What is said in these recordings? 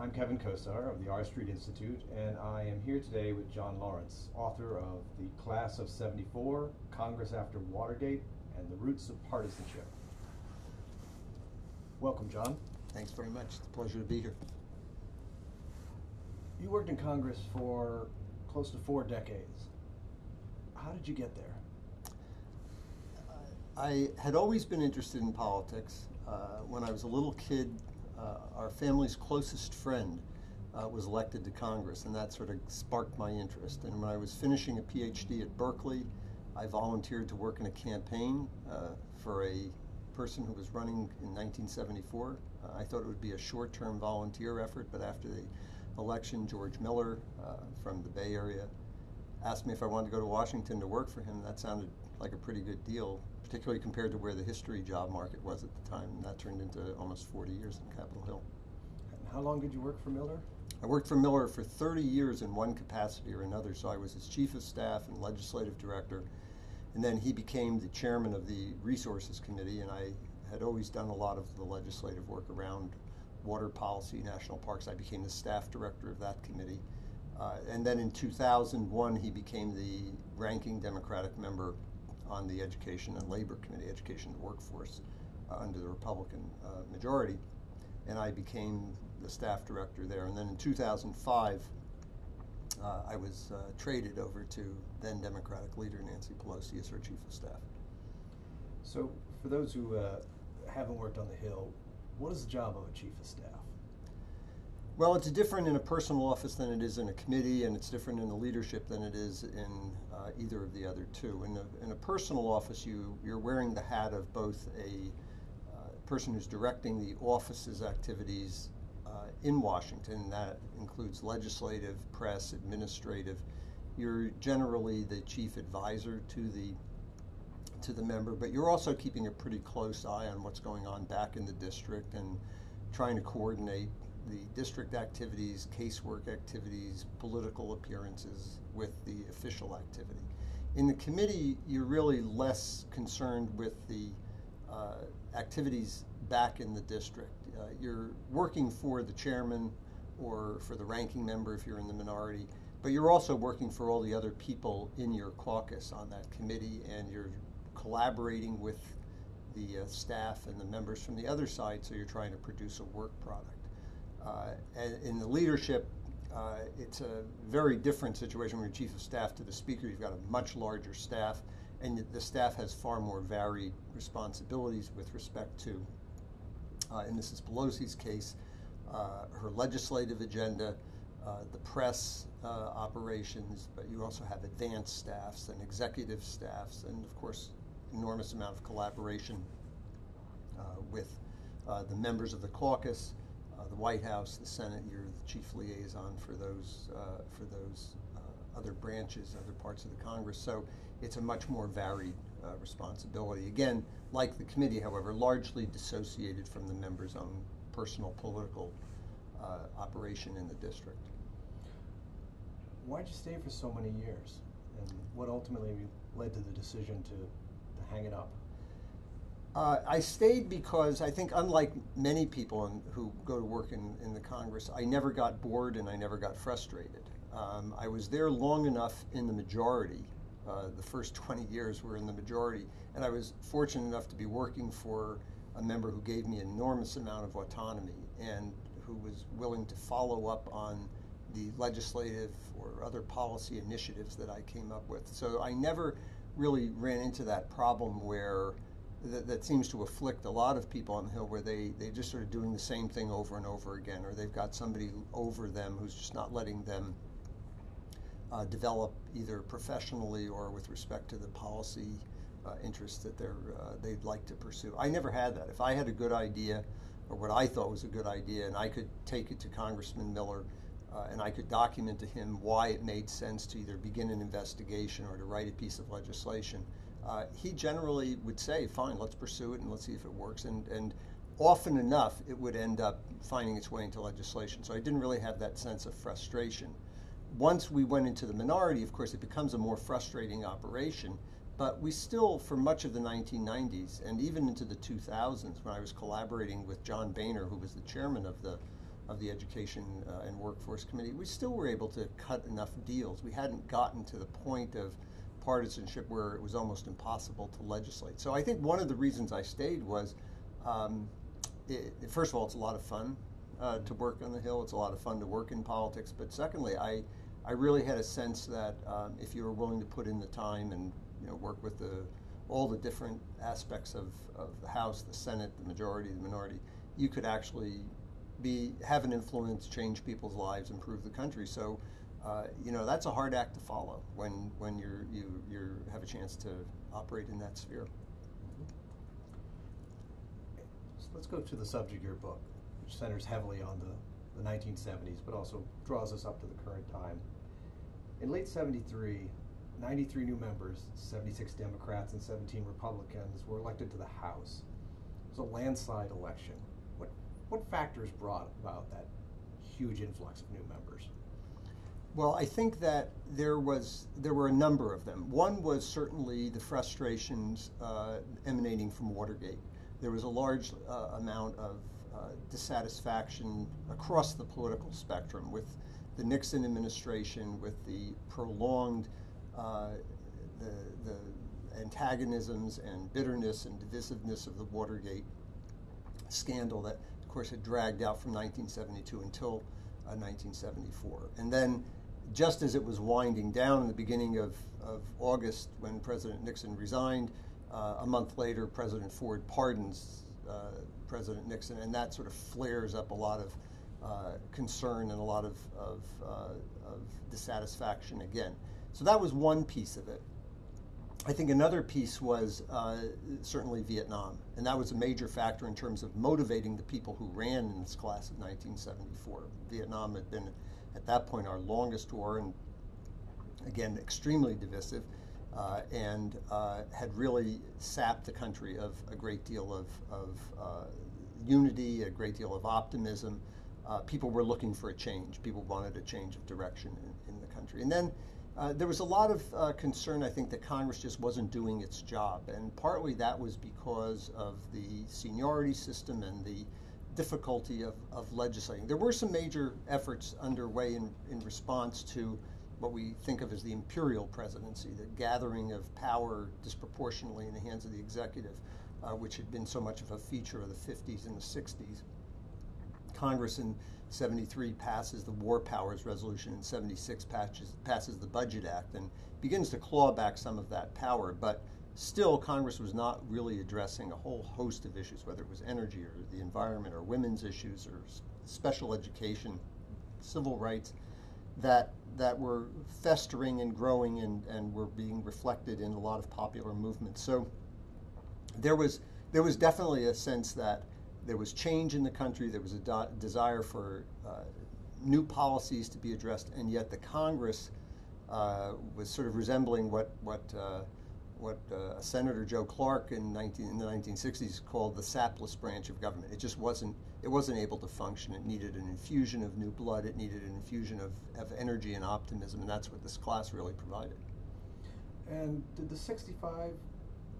I'm Kevin Kosar of the R Street Institute, and I am here today with John Lawrence, author of The Class of 74, Congress After Watergate, and The Roots of Partisanship. Welcome, John. Thanks very much. It's a pleasure to be here. You worked in Congress for close to four decades. How did you get there? I had always been interested in politics. Uh, when I was a little kid, uh, our family's closest friend uh, was elected to Congress, and that sort of sparked my interest. And when I was finishing a PhD at Berkeley, I volunteered to work in a campaign uh, for a person who was running in 1974. Uh, I thought it would be a short-term volunteer effort, but after the election, George Miller uh, from the Bay Area asked me if I wanted to go to Washington to work for him. That sounded like a pretty good deal, particularly compared to where the history job market was at the time. And that turned into almost 40 years in Capitol Hill. And how long did you work for Miller? I worked for Miller for 30 years in one capacity or another. So I was his chief of staff and legislative director. And then he became the chairman of the Resources Committee, and I had always done a lot of the legislative work around water policy, national parks. I became the staff director of that committee. Uh, and then in 2001, he became the ranking Democratic member on the Education and Labor Committee, Education and Workforce, uh, under the Republican uh, majority. And I became the staff director there. And then in 2005, uh, I was uh, traded over to then Democratic leader Nancy Pelosi as her chief of staff. So, for those who uh, haven't worked on the Hill, what is the job of a chief of staff? Well, it's different in a personal office than it is in a committee, and it's different in the leadership than it is in uh, either of the other two. In a, in a personal office, you, you're wearing the hat of both a uh, person who's directing the office's activities uh, in Washington, that includes legislative, press, administrative. You're generally the chief advisor to the to the member, but you're also keeping a pretty close eye on what's going on back in the district and trying to coordinate the district activities, casework activities, political appearances with the official activity. In the committee, you're really less concerned with the uh, activities back in the district. Uh, you're working for the chairman or for the ranking member if you're in the minority, but you're also working for all the other people in your caucus on that committee, and you're collaborating with the uh, staff and the members from the other side, so you're trying to produce a work product. Uh, in the leadership, uh, it's a very different situation when you're chief of staff to the speaker. You've got a much larger staff, and the staff has far more varied responsibilities with respect to, uh, in Mrs. Pelosi's case, uh, her legislative agenda, uh, the press uh, operations, but you also have advanced staffs and executive staffs, and of course, enormous amount of collaboration with the members of the caucus, uh, the White House, the Senate, you're the chief liaison for those uh, for those uh, other branches, other parts of the Congress. So it's a much more varied uh, responsibility. Again, like the committee, however, largely dissociated from the members' own personal political uh, operation in the district. Why'd you stay for so many years? And what ultimately led to the decision to, to hang it up? Uh, I stayed because I think, unlike many people in, who go to work in, in the Congress, I never got bored and I never got frustrated. Um, I was there long enough in the majority. Uh, the first 20 years were in the majority, and I was fortunate enough to be working for a member who gave me an enormous amount of autonomy and who was willing to follow up on the legislative or other policy initiatives that I came up with. So I never really ran into that problem where that, that, seems to afflict a lot of people on the Hill where they, they just sort of doing the same thing over and over again, or they've got somebody over them who's just not letting them uh, develop either professionally or with respect to the policy uh, interests that they're, uh, they'd like to pursue. I never had that. If I had a good idea, or what I thought was a good idea, and I could take it to Congressman Miller, uh, and I could document to him why it made sense to either begin an investigation or to write a piece of legislation, uh, he generally would say, fine, let's pursue it and let's see if it works. And, and often enough, it would end up finding its way into legislation. So I didn't really have that sense of frustration. Once we went into the minority, of course, it becomes a more frustrating operation. But we still, for much of the 1990s and even into the 2000s, when I was collaborating with John Boehner, who was the chairman of the of the Education uh, and Workforce Committee, we still were able to cut enough deals. We hadn't gotten to the point of partisanship where it was almost impossible to legislate. So I think one of the reasons I stayed was, um, it, first of all, it's a lot of fun uh, to work on the Hill. It's a lot of fun to work in politics. But secondly, I, I really had a sense that um, if you were willing to put in the time and you know work with the all the different aspects of, of the House, the Senate, the majority, the minority, you could actually be have an influence, change people's lives, improve the country. So, uh, you know, that's a hard act to follow when when you're you you have a chance to operate in that sphere. So let's go to the subject of your book, which centers heavily on the, the 1970s, but also draws us up to the current time. In late 73, 93 new members, 76 Democrats and 17 Republicans, were elected to the House. It was a landslide election. What, what factors brought about that huge influx of new members? Well, I think that there was there were a number of them. One was certainly the frustrations uh, emanating from Watergate. There was a large uh, amount of uh, dissatisfaction across the political spectrum with the Nixon administration, with the prolonged uh, the, the antagonisms and bitterness and divisiveness of the Watergate scandal that, of course, had dragged out from 1972 until uh, 1974. And then, just as it was winding down in the beginning of, of August when President Nixon resigned, uh, a month later, President Ford pardons uh, President Nixon, and that sort of flares up a lot of uh, concern and a lot of, of, uh, of dissatisfaction again. So that was one piece of it. I think another piece was uh, certainly Vietnam, and that was a major factor in terms of motivating the people who ran in this class of 1974. Vietnam had been, that point, our longest war, and again, extremely divisive, uh, and uh, had really sapped the country of a great deal of, of uh, unity, a great deal of optimism. Uh, people were looking for a change. People wanted a change of direction in, in the country. And then uh, there was a lot of uh, concern, I think, that Congress just wasn't doing its job. And partly that was because of the seniority system and the difficulty of, of legislating. There were some major efforts underway in, in response to what we think of as the imperial presidency, the gathering of power disproportionately in the hands of the executive, uh, which had been so much of a feature of the 50s and the 60s. Congress in 73 passes the War Powers Resolution, and 76 passes, passes the Budget Act, and begins to claw back some of that power. But still, Congress was not really addressing a whole host of issues, whether it was energy or the environment or women's issues or special education, civil rights, that that were festering and growing and, and were being reflected in a lot of popular movements. So there was there was definitely a sense that there was change in the country, there was a do- desire for uh, new policies to be addressed, and yet the Congress uh, was sort of resembling what what uh, what uh, Senator Joe Clark in, 19, in the 1960s called the sapless branch of government. It just wasn't it wasn't able to function. It needed an infusion of new blood. It needed an infusion of, of energy and optimism, and that's what this class really provided. And did the 65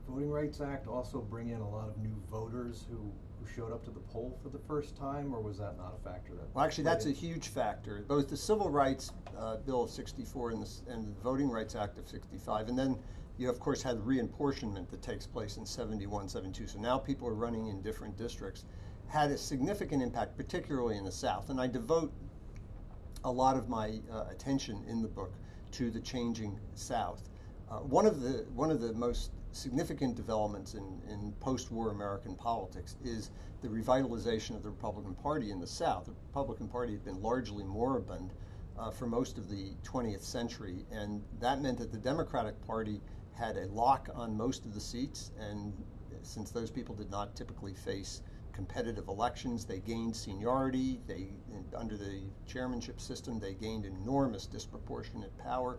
Voting Rights Act also bring in a lot of new voters who who showed up to the poll for the first time, or was that not a factor? That well, actually, that's a huge factor. Both the Civil Rights uh, Bill of 64 and the, and the Voting Rights Act of 65, and then you, of course, had reapportionment that takes place in 71, 72. So now people are running in different districts, had a significant impact, particularly in the South. And I devote a lot of my uh, attention in the book to the changing South. Uh, one of the one of the most significant developments in, in post-war American politics is the revitalization of the Republican Party in the South. The Republican Party had been largely moribund uh, for most of the 20th century, and that meant that the Democratic Party had a lock on most of the seats, and since those people did not typically face competitive elections, they gained seniority. They, under the chairmanship system, they gained enormous disproportionate power,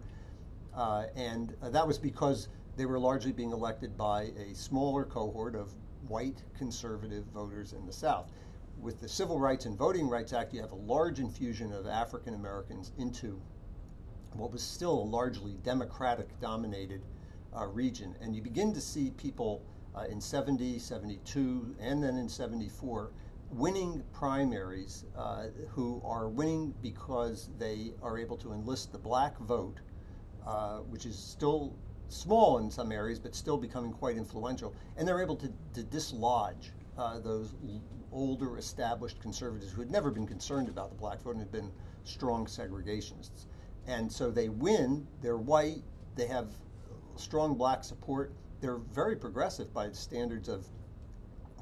uh, and uh, that was because they were largely being elected by a smaller cohort of white conservative voters in the South. With the Civil Rights and Voting Rights Act, you have a large infusion of African Americans into what was still largely Democratic dominated uh, region. And you begin to see people uh, in 70, 72, and then in 74 winning primaries uh, who are winning because they are able to enlist the black vote, uh, which is still small in some areas, but still becoming quite influential, and they're able to, to dislodge uh, those older, established conservatives who had never been concerned about the black vote and had been strong segregationists. And so they win, they're white, they have strong black support, they're very progressive by the standards of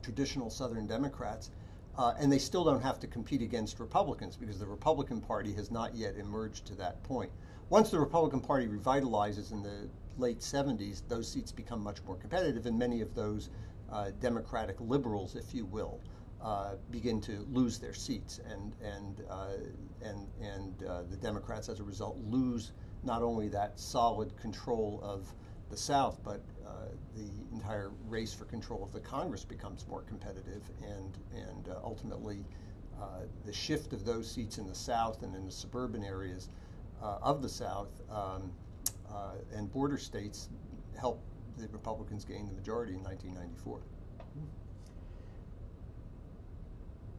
traditional Southern Democrats, uh, and they still don't have to compete against Republicans because the Republican Party has not yet emerged to that point. Once the Republican Party revitalizes in the late 70s, those seats become much more competitive, and many of those uh, Democratic liberals, if you will, uh, begin to lose their seats, and and uh, and and uh, the Democrats, as a result, lose not only that solid control of the South, but uh, the entire race for control of the Congress becomes more competitive, and and uh, ultimately, the shift of those seats in the South and in the suburban areas of the South um, and border states help the Republicans gain the majority in 1994.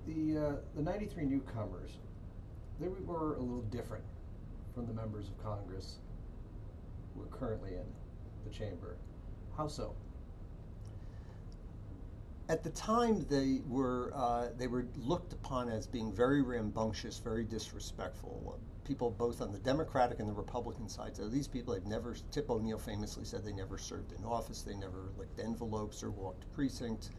The, uh, the 93 newcomers, they were a little different from the members of Congress who are currently in the chamber. How so? At the time, they were uh, they were looked upon as being very rambunctious, very disrespectful. People both on the Democratic and the Republican side. So these people, they've never. Tip O'Neill famously said they never served in office, they never licked envelopes or walked precincts.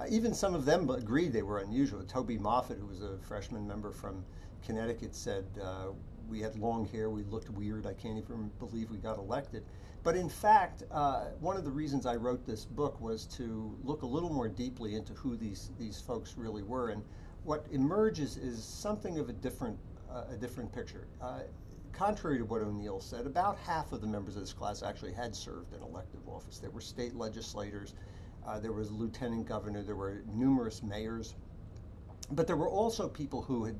Uh, even some of them agreed they were unusual. Toby Moffett, who was a freshman member from Connecticut, said, uh, We had long hair, we looked weird, I can't even believe we got elected. But in fact, uh, one of the reasons I wrote this book was to look a little more deeply into who these, these folks really were. And what emerges is something of a different, uh, a different picture. Uh, contrary to what O'Neill said, about half of the members of this class actually had served in elective office. There were state legislators uh, there was a lieutenant governor. There were numerous mayors. But there were also people who had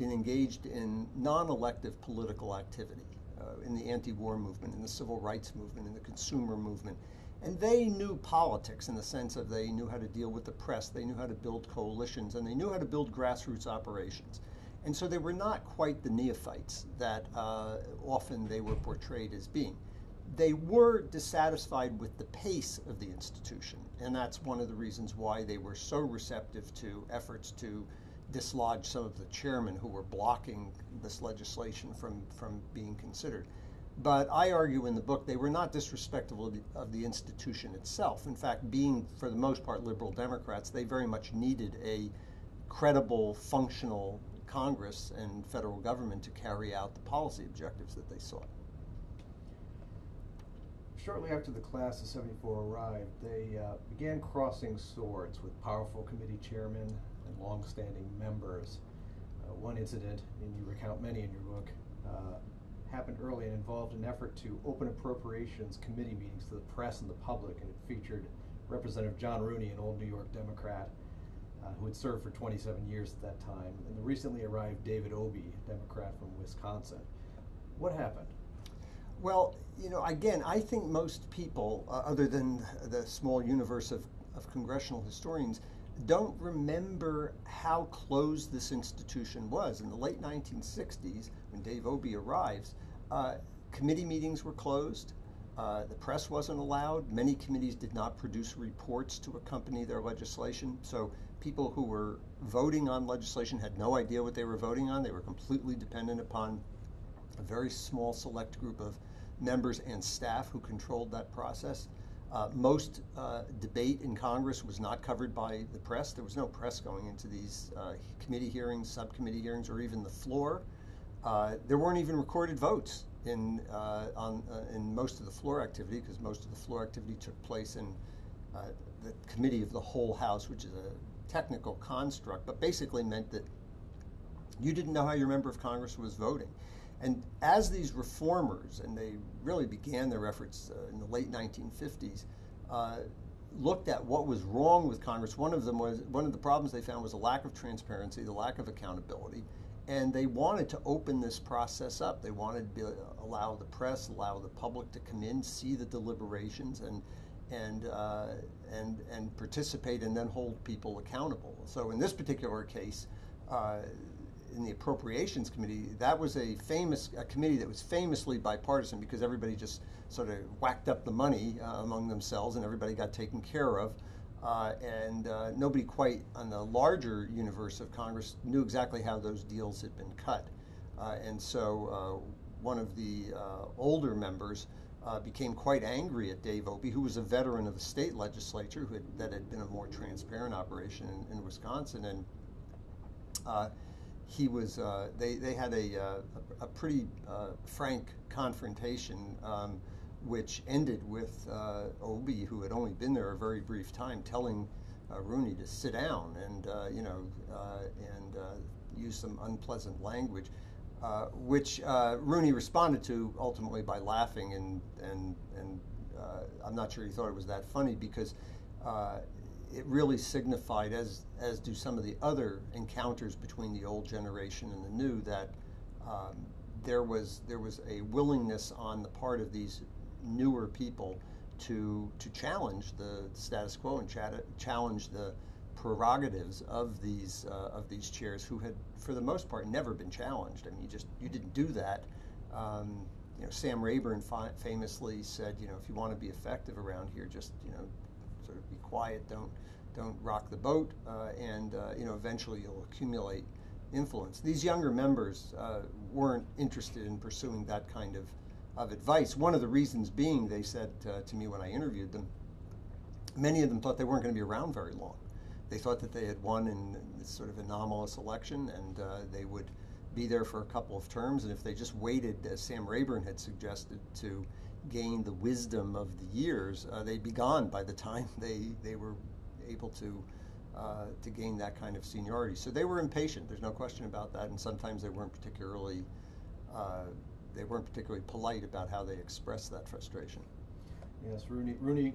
been engaged in non-elective political activity uh, in the anti-war movement, in the civil rights movement, in the consumer movement. And they knew politics in the sense of they knew how to deal with the press, they knew how to build coalitions, and they knew how to build grassroots operations. And so they were not quite the neophytes that uh, often they were portrayed as being they were dissatisfied with the pace of the institution, and that's one of the reasons why they were so receptive to efforts to dislodge some of the chairmen who were blocking this legislation from, from being considered. But I argue in the book they were not disrespectful of the, of the institution itself. In fact, being for the most part liberal Democrats, they very much needed a credible, functional Congress and federal government to carry out the policy objectives that they sought. Shortly after the class of 74 arrived, they uh, began crossing swords with powerful committee chairmen and long-standing members. Uh, one incident, and you recount many in your book, uh, happened early and involved an effort to open appropriations committee meetings to the press and the public, and it featured Representative John Rooney, an old New York Democrat, uh, who had served for 27 years at that time, and the recently arrived David a Democrat from Wisconsin. What happened? Well, you know, again, I think most people, uh, other than the small universe of, of congressional historians, don't remember how closed this institution was. In the late 1960s, when Dave Obey arrives, uh, committee meetings were closed. Uh, the press wasn't allowed. Many committees did not produce reports to accompany their legislation. So people who were voting on legislation had no idea what they were voting on. They were completely dependent upon a very small select group of members and staff who controlled that process. Uh, most uh, debate in Congress was not covered by the press. There was no press going into these uh, committee hearings, subcommittee hearings, or even the floor. Uh, there weren't even recorded votes in uh, on uh, in most of the floor activity because most of the floor activity took place in the committee of the whole House, which is a technical construct, but basically meant that you didn't know how your member of Congress was voting. And as these reformers, and they really began their efforts uh, in the late 1950s, uh, looked at what was wrong with Congress, one of them was one of the problems they found was a lack of transparency, the lack of accountability, and they wanted to open this process up. They wanted to allow the press, allow the public to come in, see the deliberations, and and uh, and and participate and then hold people accountable. So in this particular case, uh, in the Appropriations Committee, that was a famous a committee that was famously bipartisan because everybody just sort of whacked up the money uh, among themselves and everybody got taken care of. Uh, and uh, nobody quite on the larger universe of Congress knew exactly how those deals had been cut. Uh, and so uh, one of the uh, older members became quite angry at Dave Obey, who was a veteran of the state legislature, who had, that had been a more transparent operation in, in Wisconsin. And he was, they, they had a, a, a pretty frank confrontation. Um, which ended with uh, Obey, who had only been there a very brief time, telling uh, Rooney to sit down and uh, you know uh, and uh, use some unpleasant language, uh, which Rooney responded to ultimately by laughing and and and I'm not sure he thought it was that funny because it really signified, as as do some of the other encounters between the old generation and the new, that um, there was there was a willingness on the part of these newer people to to challenge the status quo and challenge the prerogatives of these uh, of these chairs who had for the most part never been challenged. I mean, you just you didn't do that. Um, you know, Sam Rayburn famously said, you know, if you want to be effective around here, just you know, sort of be quiet, don't don't rock the boat, uh, and uh, you know, eventually you'll accumulate influence. These younger members uh, weren't interested in pursuing that kind of of advice. One of the reasons being, they said to me when I interviewed them, many of them thought they weren't going to be around very long. They thought that they had won in this sort of anomalous election and they would be there for a couple of terms. And if they just waited, as Sam Rayburn had suggested, to gain the wisdom of the years, uh, they'd be gone by the time they, they were able to. Uh, to gain that kind of seniority. So they were impatient, there's no question about that, and sometimes they weren't particularly uh, they weren't particularly polite about how they expressed that frustration. Yes, Rooney, Rooney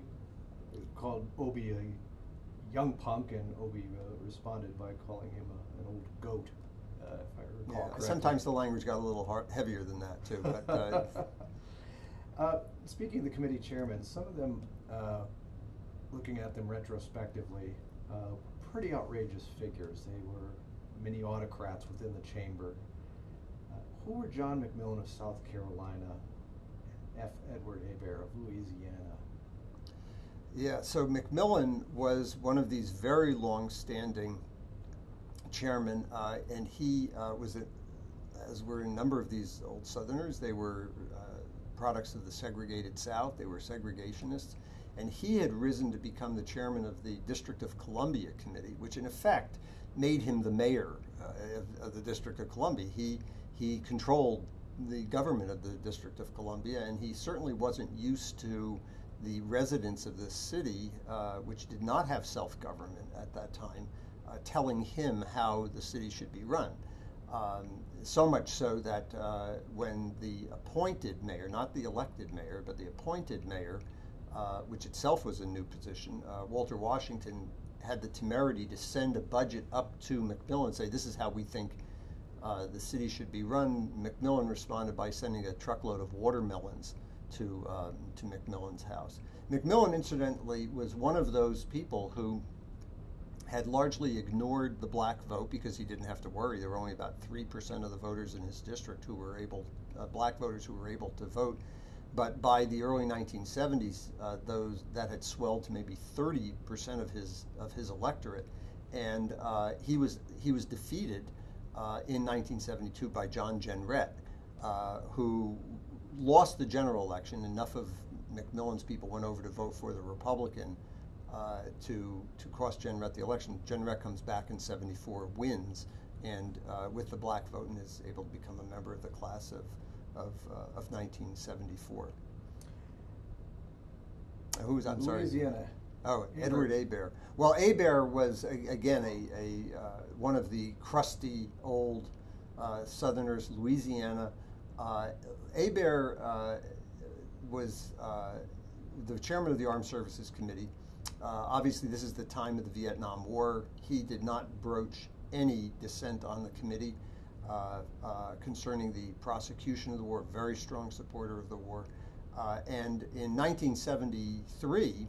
called Obey a young punk, and Obey uh, responded by calling him a, an old goat, uh, if I recall yeah, correctly. Sometimes the language got a little hard, heavier than that, too. But, uh, uh, speaking of the committee chairmen, some of them, uh, looking at them retrospectively, uh, pretty outrageous figures. They were mini autocrats within the chamber who were John McMillan of South Carolina and F. Edward Hebert of Louisiana? Yeah, so McMillan was one of these very long-standing chairmen, uh, and he uh, was, a, as were a number of these old Southerners, they were uh, products of the segregated South. They were segregationists, and he had risen to become the chairman of the District of Columbia Committee, which in effect made him the mayor uh, of, of, the District of Columbia. He he controlled the government of the District of Columbia, and he certainly wasn't used to the residents of the city, uh, which did not have self government at that time, uh, telling him how the city should be run. Um, so much so that uh, when the appointed mayor, not the elected mayor, but the appointed mayor, uh, which itself was a new position, uh, Walter Washington had the temerity to send a budget up to McMillan and say, This is how we think uh, the city should be run, McMillan responded by sending a truckload of watermelons to, um, to McMillan's house. McMillan, incidentally, was one of those people who had largely ignored the black vote because he didn't have to worry. There were only about 3% of the voters in his district who were able, uh, black voters who were able to vote. But by the early 1970s, uh, those that had swelled to maybe 30% of his of his electorate, and uh, he was he was defeated uh, in 1972 by John Jenrette, uh, who lost the general election. Enough of McMillan's people went over to vote for the Republican uh, to to cost Jenrette the election. Jenrette comes back in 74, wins, and uh, with the black vote, and is able to become a member of the class of of, uh, of 1974. Who was I'm sorry Louisiana. sorry. Oh, Edward Hebert. Well, Hebert was again a, a uh, one of the crusty old uh, Southerners, Louisiana. Uh, uh, was uh, the chairman of the Armed Services Committee. Uh, obviously, this is the time of the Vietnam War. He did not broach any dissent on the committee concerning the prosecution of the war. Very strong supporter of the war. and in 1973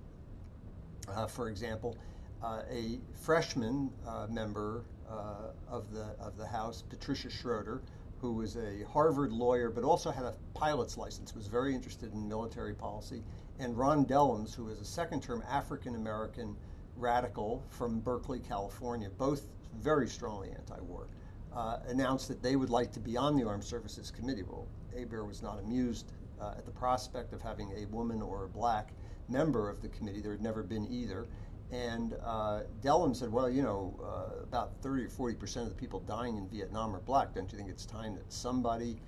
Uh, for example, uh, a freshman uh, member uh, of the of the House, Patricia Schroeder, who was a Harvard lawyer but also had a pilot's license, was very interested in military policy, and Ron Dellums, who is a second-term African American radical from Berkeley, California, both very strongly anti-war, uh, announced that they would like to be on the Armed Services Committee. Well, Hebert was not amused uh, at the prospect of having a woman or a black member of the committee. There had never been either. And uh, Dellum said, well, you know, uh, about 30 or 40 percent of the people dying in Vietnam are black. Don't you think it's time that somebody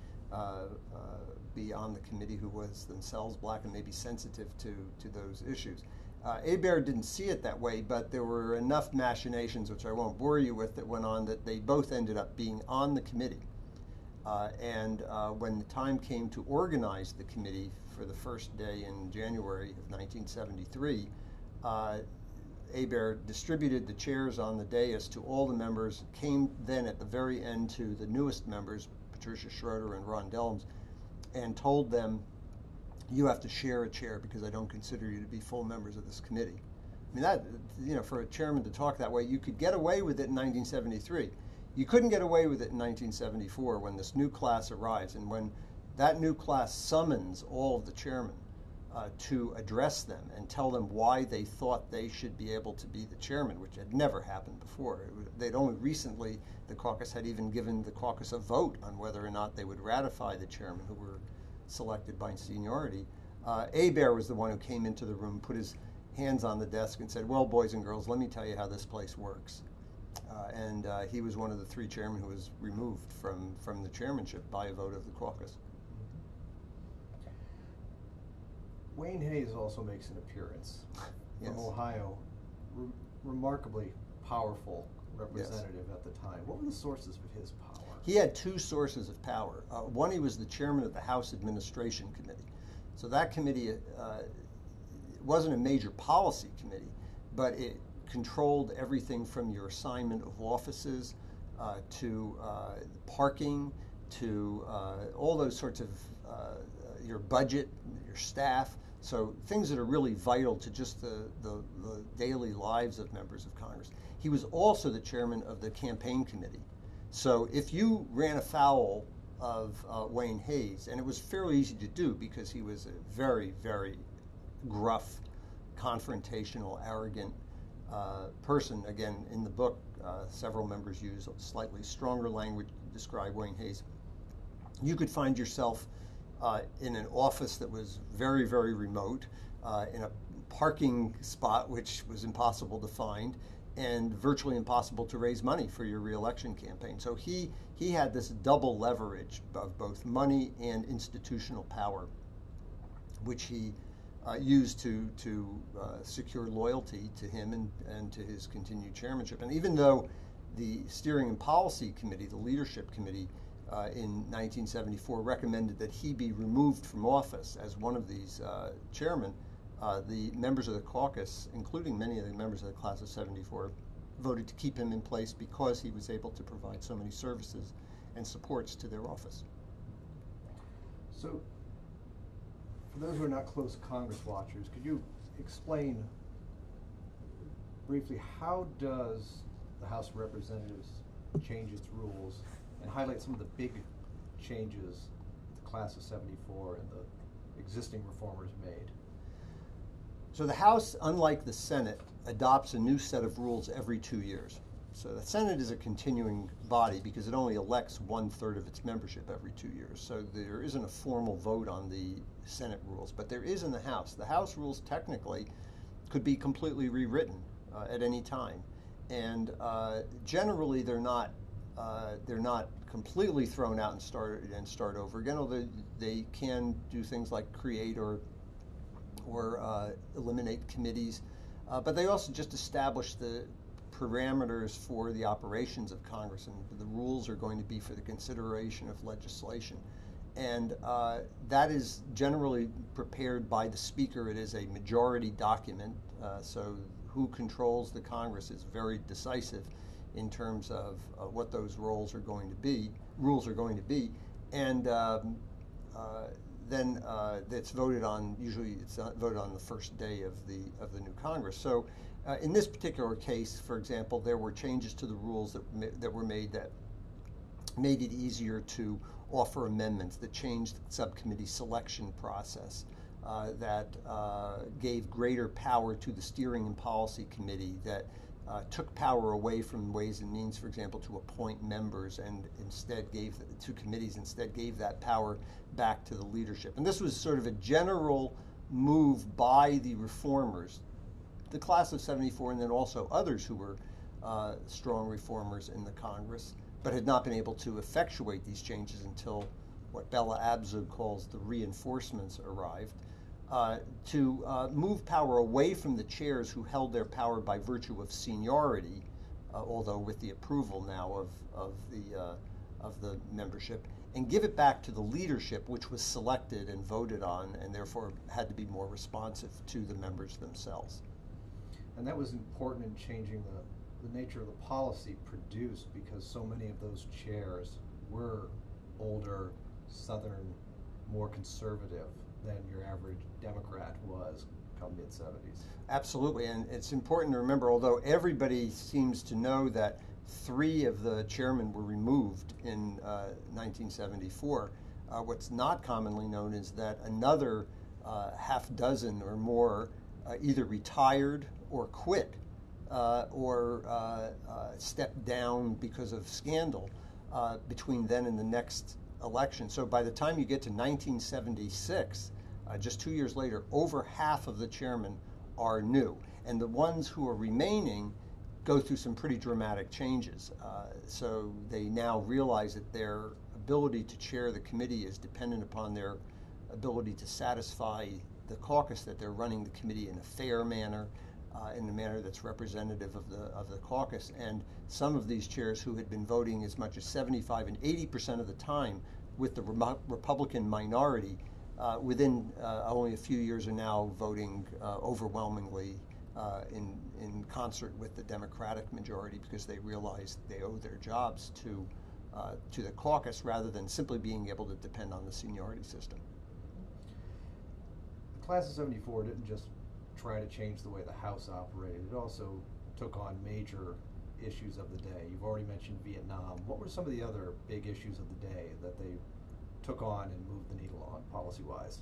be on the committee who was themselves black and maybe sensitive to, to those issues? Uh, Hebert didn't see it that way, but there were enough machinations, which I won't bore you with, that went on that they both ended up being on the committee. Uh, and uh, when the time came to organize the committee for the first day in January of 1973, uh, distributed the chairs on the dais to all the members, came then at the very end to the newest members, Patricia Schroeder and Ron Dellums, and told them, you have to share a chair because I don't consider you to be full members of this committee. I mean, that, you know, for a chairman to talk that way, you could get away with it in 1973. You couldn't get away with it in 1974 when this new class arrives and when that new class summons all of the chairmen uh, to address them and tell them why they thought they should be able to be the chairman, which had never happened before. they'd only recently, the caucus had even given the caucus a vote on whether or not they would ratify the chairman who were selected by seniority. Uh, Hebert was the one who came into the room, put his hands on the desk, and said, Well, boys and girls, let me tell you how this place works. Uh, and uh, he was one of the three chairmen who was removed from, from the chairmanship by a vote of the caucus. Wayne Hayes also makes an appearance yes. from Ohio, re remarkably powerful representative yes. at the time. What were the sources of his power? He had two sources of power. Uh, one, he was the chairman of the House Administration Committee. So that committee uh, wasn't a major policy committee, but it controlled everything from your assignment of offices uh, to uh, parking to uh, all those sorts of uh, your budget, your staff. So things that are really vital to just the, the, the, daily lives of members of Congress. He was also the chairman of the campaign committee. So if you ran afoul of uh, Wayne Hayes, and it was fairly easy to do because he was a very, very gruff, confrontational, arrogant uh, person. Again, in the book, uh, several members use slightly stronger language to describe Wayne Hayes. You could find yourself uh, in an office that was very, very remote, uh, in a parking spot which was impossible to find, and virtually impossible to raise money for your reelection campaign. So he he had this double leverage of both money and institutional power, which he uh, used to to uh, secure loyalty to him and, and to his continued chairmanship. And even though the steering and policy committee, the leadership committee, uh, in 1974 recommended that he be removed from office as one of these uh, chairmen, uh, the members of the caucus, including many of the members of the class of 74, voted to keep him in place because he was able to provide so many services and supports to their office. So, for those who are not close Congress watchers, could you explain briefly how does the House of Representatives change its rules and highlight some of the big changes the class of 74 and the existing reformers made? So the House, unlike the Senate, adopts a new set of rules every two years. So the Senate is a continuing body because it only elects one third of its membership every two years. So there isn't a formal vote on the Senate rules, but there is in the House. The House rules technically could be completely rewritten uh, at any time, and uh, generally they're not uh, they're not completely thrown out and start and start over again. Although they can do things like create or or uh, eliminate committees, uh, but they also just establish the parameters for the operations of Congress, and the rules are going to be for the consideration of legislation. And uh, that is generally prepared by the Speaker. It is a majority document, uh, so who controls the Congress is very decisive in terms of uh, what those roles are going to be, rules are going to be. And um, uh, then uh, it's voted on. Usually, it's not voted on the first day of the of the new Congress. So, uh, in this particular case, for example, there were changes to the rules that that were made that made it easier to offer amendments that changed the subcommittee selection process. Uh, that uh, gave greater power to the steering and policy committee that uh, took power away from Ways and Means, for example, to appoint members and instead gave the two committees instead gave that power back to the leadership. And this was sort of a general move by the reformers, the class of 74, and then also others who were uh, strong reformers in the Congress, but had not been able to effectuate these changes until what Bella Abzug calls the reinforcements arrived uh, to uh, move power away from the chairs who held their power by virtue of seniority, uh, although with the approval now of, of, the, uh, of the membership, and give it back to the leadership, which was selected and voted on, and therefore had to be more responsive to the members themselves. And that was important in changing the, the nature of the policy produced because so many of those chairs were older, southern, more conservative than your average Democrat was come mid 70s. Absolutely, and it's important to remember, although everybody seems to know that three of the chairmen were removed in uh, 1974, uh, what's not commonly known is that another uh, half dozen or more uh, either retired or quit uh, or uh, stepped down because of scandal between then and the next election. So by the time you get to 1976, uh, just two years later, over half of the chairmen are new. And the ones who are remaining go through some pretty dramatic changes. Uh, so they now realize that their ability to chair the committee is dependent upon their ability to satisfy the caucus that they're running the committee in a fair manner, uh, in a manner that's representative of the of the caucus. And some of these chairs who had been voting as much as 75 and 80 percent of the time with the Republican minority, uh, within uh, only a few years are now voting uh, overwhelmingly uh, in in concert with the Democratic majority because they realize they owe their jobs to uh, to the caucus rather than simply being able to depend on the seniority system. The class of '74 didn't just try to change the way the House operated; it also took on major issues of the day. You've already mentioned Vietnam. What were some of the other big issues of the day that they took on and moved the needle on policy wise?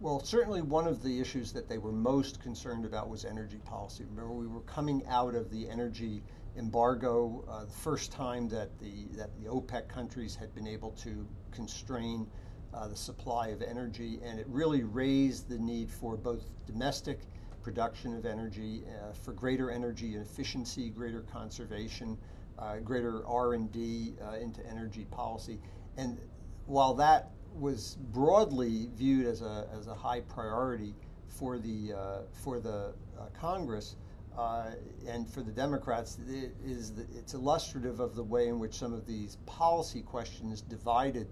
Well, certainly one of the issues that they were most concerned about was energy policy. Remember, we were coming out of the energy embargo, uh, the first time that the that the OPEC countries had been able to constrain uh, the supply of energy, and it really raised the need for both domestic production of energy, uh, for greater energy efficiency, greater conservation, uh, greater R&D uh, into energy policy. And while that was broadly viewed as a, as a high priority for the, uh, for the uh, Congress, uh, and for the Democrats, it is the, it's illustrative of the way in which some of these policy questions divided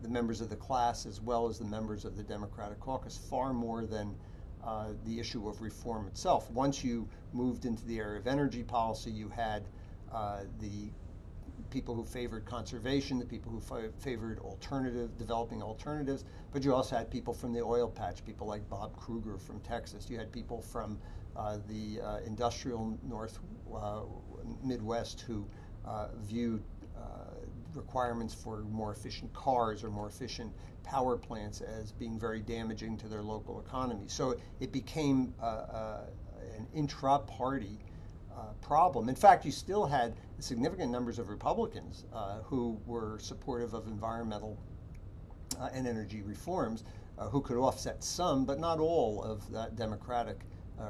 the members of the class as well as the members of the Democratic caucus far more than uh, the issue of reform itself. Once you moved into the area of energy policy, you had uh, the people who favored conservation, the people who favored alternative, developing alternatives, but you also had people from the oil patch, people like Bob Krueger from Texas. You had people from uh, the uh, industrial North uh, Midwest who viewed requirements for more efficient cars or more efficient power plants as being very damaging to their local economy. So it became uh, uh, an intra party uh, problem. In fact, you still had significant numbers of Republicans uh, who were supportive of environmental uh, and energy reforms uh, who could offset some, but not all, of that Democratic.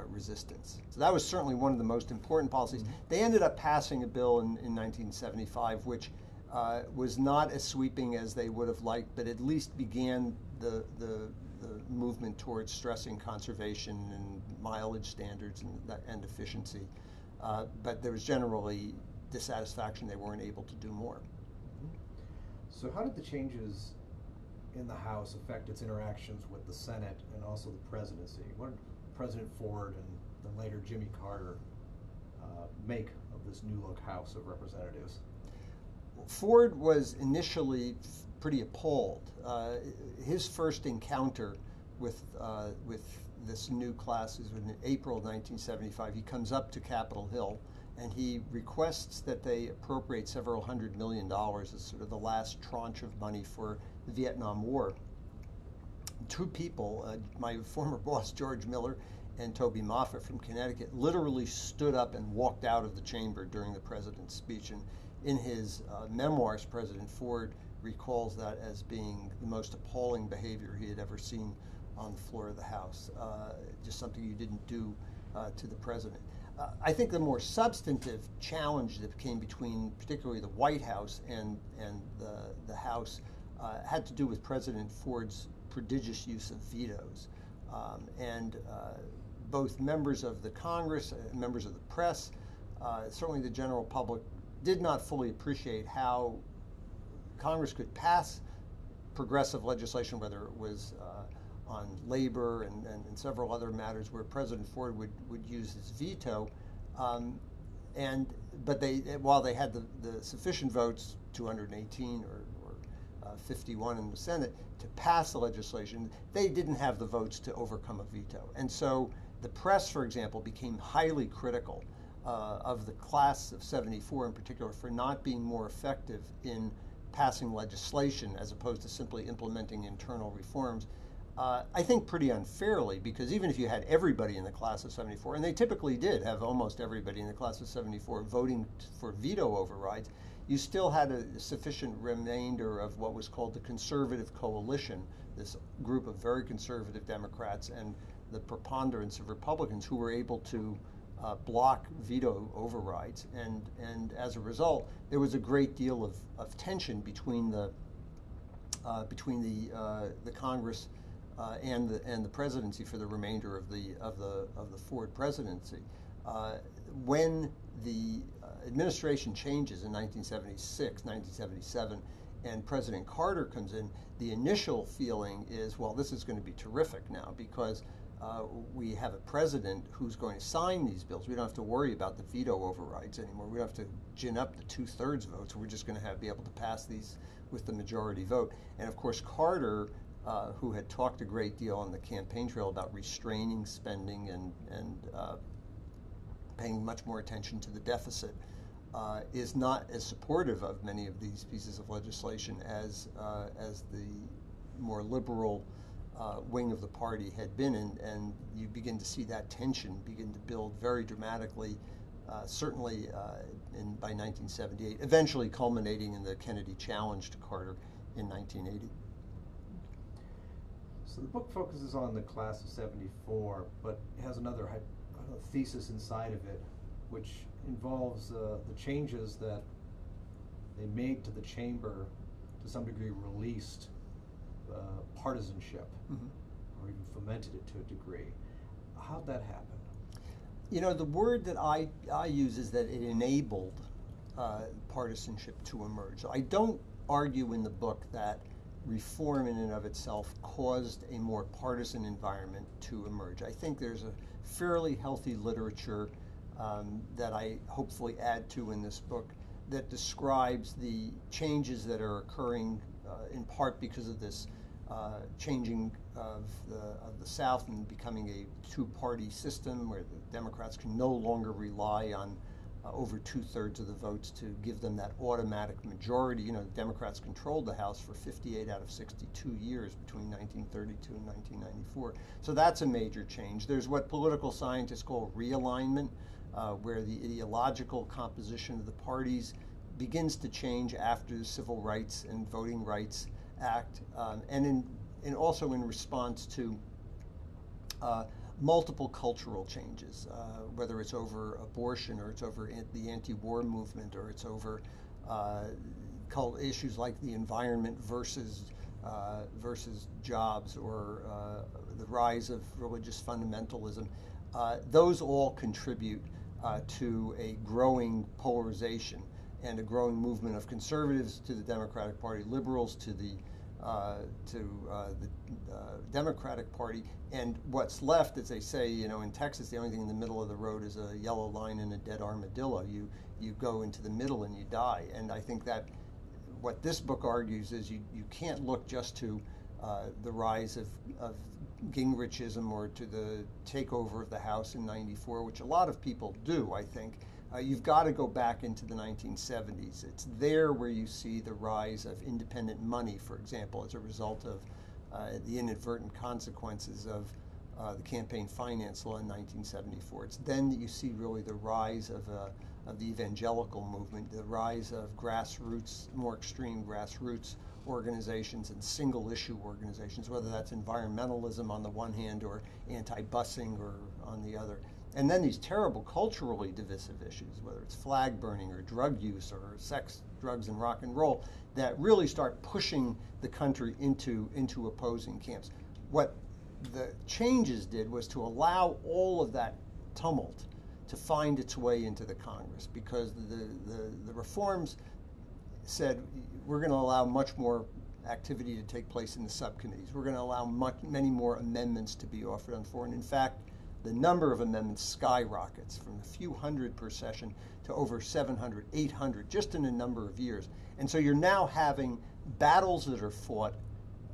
resistance. So that was certainly one of the most important policies. Mm-hmm. They ended up passing a bill in, in 1975, which uh, was not as sweeping as they would have liked, but at least began the, the, the movement towards stressing conservation and mileage standards and, and efficiency. Uh, but there was generally dissatisfaction they weren't able to do more. So, how did the changes in the House affect its interactions with the Senate and also the presidency? What did President Ford and then later Jimmy Carter uh, make of this new look House of Representatives? Ford was initially pretty appalled. Uh, his first encounter with uh, with this new class is in April 1975. He comes up to Capitol Hill and he requests that they appropriate several hundred million dollars as sort of the last tranche of money for the Vietnam War. Two people, uh, my former boss George Miller and Toby Moffett from Connecticut, literally stood up and walked out of the chamber during the president's speech. And in his uh, memoirs, President Ford recalls that as being the most appalling behavior he had ever seen on the floor of the House, uh, just something you didn't do uh, to the president. Uh, I think the more substantive challenge that came between, particularly the White House and and the the House, uh, had to do with President Ford's prodigious use of vetoes, um, and uh, both members of the Congress, members of the press, certainly the general public, did not fully appreciate how Congress could pass progressive legislation, whether it was uh, on labor and, and, and, several other matters where President Ford would, would use his veto. Um, and but they while they had the, the sufficient votes, 218 or, or uh, 51 in the Senate, to pass the legislation, they didn't have the votes to overcome a veto. And so the press, for example, became highly critical uh, of the class of 74 in particular for not being more effective in passing legislation as opposed to simply implementing internal reforms uh, I think pretty unfairly because even if you had everybody in the class of 74, and they typically did have almost everybody in the class of 74 voting for veto overrides, you still had a sufficient remainder of what was called the conservative coalition, this group of very conservative Democrats and the preponderance of Republicans who were able to uh, block veto overrides. And, and as a result, there was a great deal of, of tension between the, uh, between the, uh, the Congress uh, and the and the presidency for the remainder of the of the of the Ford presidency. Uh, when the uh, administration changes in 1976, 1977, and President Carter comes in, the initial feeling is, well, this is going to be terrific now because uh, we have a president who's going to sign these bills. We don't have to worry about the veto overrides anymore. We don't have to gin up the two-thirds votes. We're just going to have be able to pass these with the majority vote. And of course, Carter uh, who had talked a great deal on the campaign trail about restraining spending and, and uh, paying much more attention to the deficit, uh, is not as supportive of many of these pieces of legislation as, uh, as the more liberal uh, wing of the party had been. And, and you begin to see that tension begin to build very dramatically. Uh, certainly in, by 1978, eventually culminating in the Kennedy challenge to Carter in 1980. So the book focuses on the class of 74, but has another thesis inside of it, which involves uh, the changes that they made to the chamber to some degree released uh, partisanship mm-hmm. or even fomented it to a degree. How'd that happen? You know, the word that I, I use is that it enabled uh, partisanship to emerge. I don't argue in the book that reform in and of itself caused a more partisan environment to emerge. I think there's a fairly healthy literature um, that I hopefully add to in this book that describes the changes that are occurring in part because of this uh, changing of the, of the South and becoming a two party system where the Democrats can no longer rely on uh, over two thirds of the votes to give them that automatic majority. You know, the Democrats controlled the House for 58 out of 62 years between 1932 and 1994. So that's a major change. There's what political scientists call realignment, uh, where the ideological composition of the parties begins to change after the Civil Rights and Voting Rights Act, um, and in and also in response to uh, multiple cultural changes, uh, whether it's over abortion or it's over the anti-war movement or it's over uh, issues like the environment versus uh, versus jobs or uh, the rise of religious fundamentalism. Uh, those all contribute to a growing polarization and a growing movement of conservatives to the Democratic Party, liberals to the uh, to uh, the uh, Democratic Party. And what's left, as they say, you know, in Texas, the only thing in the middle of the road is a yellow line and a dead armadillo. You you go into the middle and you die. And I think that what this book argues is you, you can't look just to uh, the rise of, of Gingrichism or to the takeover of the House in 94, which a lot of people do, I think. Uh, you've got to go back into the 1970s. It's there where you see the rise of independent money, for example, as a result of uh, the inadvertent consequences of uh, the campaign finance law in 1974. It's then that you see really the rise of, uh, of the evangelical movement, the rise of grassroots, more extreme grassroots organizations and single issue organizations, whether that's environmentalism on the one hand or anti busing or on the other. And then these terrible culturally divisive issues, whether it's flag burning or drug use or sex, drugs, and rock and roll, that really start pushing the country into, into opposing camps. What the changes did was to allow all of that tumult to find its way into the Congress because the, the, the reforms said we're going to allow much more activity to take place in the subcommittees. We're going to allow much, many more amendments to be offered on. And in fact, the number of amendments skyrockets from a few hundred per session to over 700, 800, just in a number of years. And so you're now having battles that are fought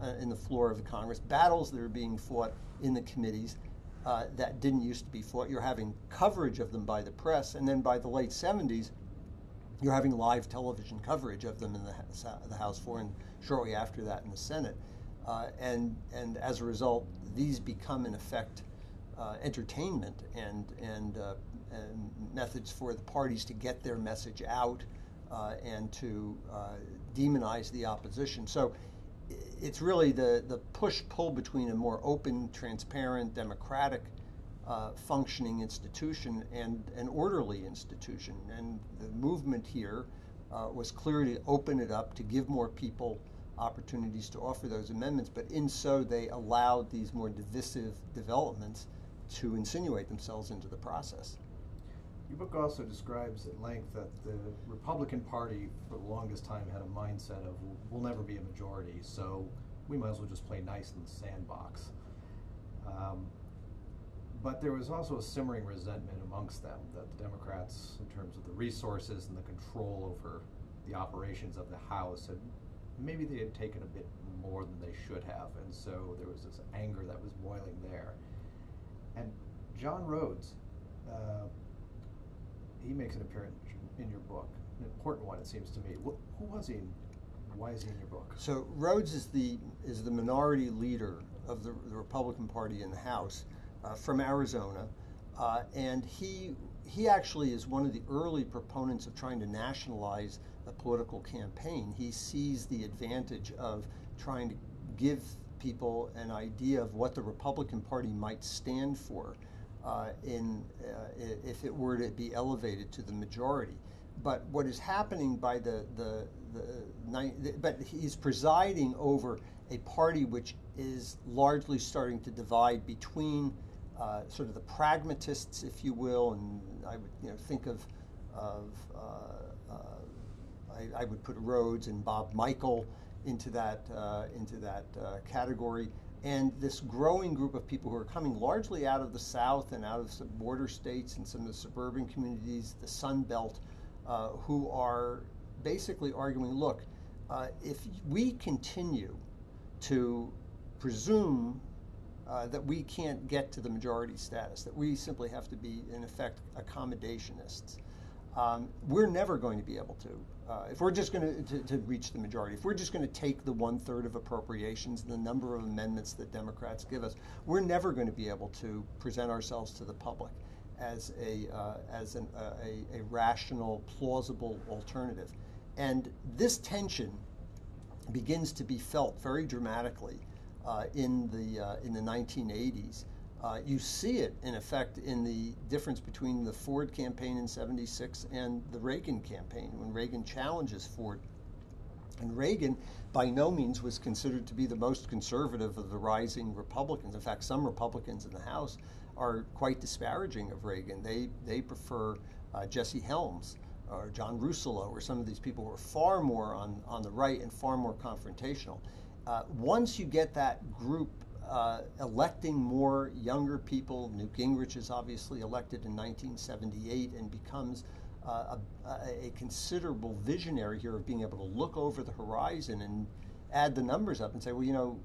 uh, in the floor of the Congress, battles that are being fought in the committees uh, that didn't used to be fought. You're having coverage of them by the press, and then by the late 70s, you're having live television coverage of them in the, the House floor, and shortly after that in the Senate. Uh, and, and as a result, these become, in effect, uh, entertainment and, and, uh, and, methods for the parties to get their message out uh, and to uh, demonize the opposition. So it's really the, the push pull between a more open, transparent, democratic uh, functioning institution and an orderly institution. And the movement here uh, was clearly to open it up to give more people opportunities to offer those amendments, but in so they allowed these more divisive developments to insinuate themselves into the process. Your book also describes at length that the Republican Party, for the longest time, had a mindset of we'll never be a majority, so we might as well just play nice in the sandbox. Um, but there was also a simmering resentment amongst them that the Democrats, in terms of the resources and the control over the operations of the House, had maybe they had taken a bit more than they should have, and so there was this anger that was boiling there. And John Rhodes, uh, he makes an appearance in your book, an important one, it seems to me. Wh- who was he? why is he in your book? So Rhodes is the is the minority leader of the, the Republican Party in the House uh, from Arizona, uh, and he he actually is one of the early proponents of trying to nationalize a political campaign. He sees the advantage of trying to give people an idea of what the Republican Party might stand for uh, in uh, if it were to be elevated to the majority. But what is happening by the the, the, but he's presiding over a party which is largely starting to divide between uh, sort of the pragmatists, if you will, and I would you know think of of uh, uh, I, I, would put Rhodes and Bob Michel into that uh, into that category and this growing group of people who are coming largely out of the South and out of some border states and some of the suburban communities, the Sun Belt, uh, who are basically arguing look, uh, if we continue to presume uh, that we can't get to the majority status, that we simply have to be, in effect, accommodationists, um, we're never going to be able to. Uh, if we're just going to, to reach the majority, if we're just going to take the one third of appropriations, the number of amendments that Democrats give us, we're never going to be able to present ourselves to the public as a uh, as an, uh, a, a rational, plausible alternative. And this tension begins to be felt very dramatically uh, in the uh, in the 1980s uh, you see it, in effect, in the difference between the Ford campaign in 76 and the Reagan campaign, when Reagan challenges Ford. And Reagan, by no means, was considered to be the most conservative of the rising Republicans. In fact, some Republicans in the House are quite disparaging of Reagan. They, they prefer uh, Jesse Helms or John Rousselot or some of these people who are far more on, on the right and far more confrontational. Uh, once you get that group uh, electing more younger people. Newt Gingrich is obviously elected in 1978 and becomes uh, a, a, considerable visionary here of being able to look over the horizon and add the numbers up and say, well, you know,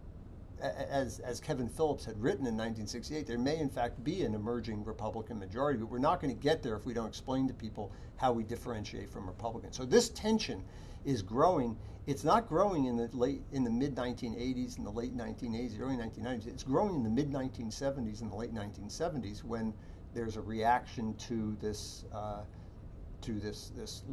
as, as Kevin Phillips had written in 1968, there may in fact be an emerging Republican majority, but we're not going to get there if we don't explain to people how we differentiate from Republicans. So this tension is growing. It's not growing in the late in the mid 1980s and the late 1980s, early 1990s. It's growing in the mid 1970s and the late 1970s when there's a reaction to this uh, to this this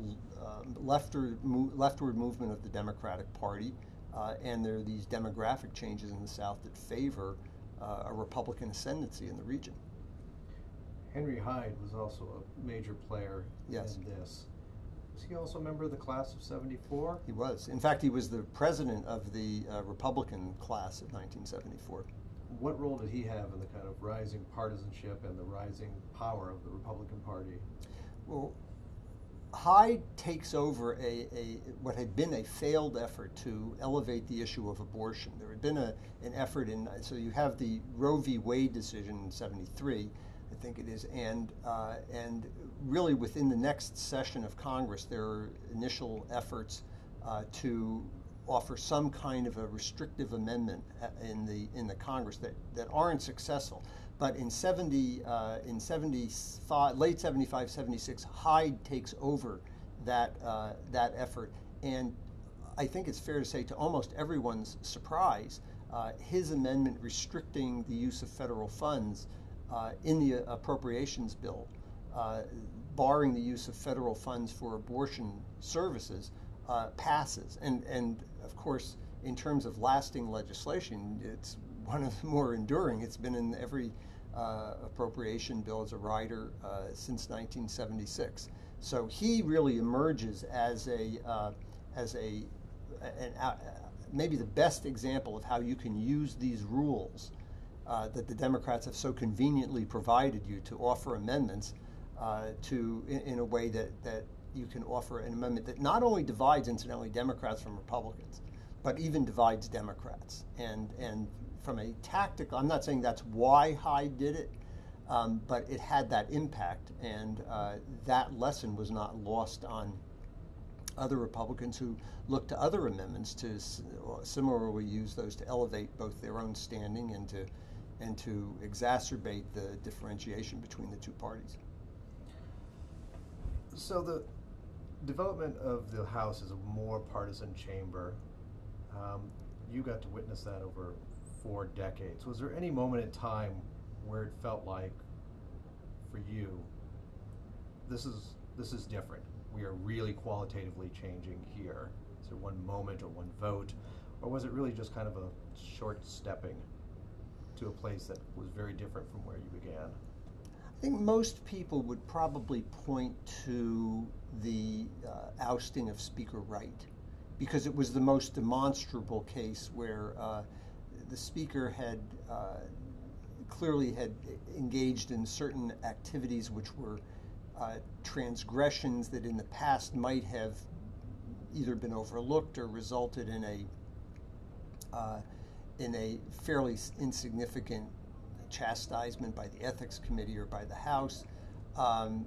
uh, leftward leftward movement of the Democratic Party. Uh, and there are these demographic changes in the South that favor uh, a Republican ascendancy in the region. Henry Hyde was also a major player yes. in this. Was he also a member of the class of 74? He was. In fact, he was the president of the uh, Republican class of 1974. What role did he have in the kind of rising partisanship and the rising power of the Republican Party? Well, Hyde takes over a, a, what had been a failed effort to elevate the issue of abortion. There had been a, an effort in, so you have the Roe v. Wade decision in 73, I think it is, and, uh, and really within the next session of Congress, there are initial efforts uh, to offer some kind of a restrictive amendment uh, in the, in the Congress that, that aren't successful. But in 70, uh, in 75, late 75, 76, Hyde takes over that, uh, that effort. And I think it's fair to say, to almost everyone's surprise, uh, his amendment restricting the use of federal funds in the appropriations bill, uh, barring the use of federal funds for abortion services, uh, passes. And, and of course, in terms of lasting legislation, it's one of the more enduring. It's been in every uh, appropriation bill as a rider uh, since 1976. So he really emerges as a uh, as a an, uh, maybe the best example of how you can use these rules uh, that the Democrats have so conveniently provided you to offer amendments uh, to in, in a way that that you can offer an amendment that not only divides incidentally Democrats from Republicans, but even divides Democrats. And, and from a tactical, I'm not saying that's why Hyde did it, um, but it had that impact. And uh, that lesson was not lost on other Republicans who looked to other amendments to similarly use those to elevate both their own standing and to, and to exacerbate the differentiation between the two parties. So the development of the House is a more partisan chamber um, you got to witness that over four decades. Was there any moment in time where it felt like, for you, this is this is different? We are really qualitatively changing here. Is there one moment or one vote, or was it really just kind of a short stepping to a place that was very different from where you began? I think most people would probably point to the uh, ousting of Speaker Wright because it was the most demonstrable case where uh, the speaker had uh, clearly had engaged in certain activities which were uh, transgressions that in the past might have either been overlooked or resulted in a uh, in a fairly insignificant chastisement by the ethics committee or by the House. Um,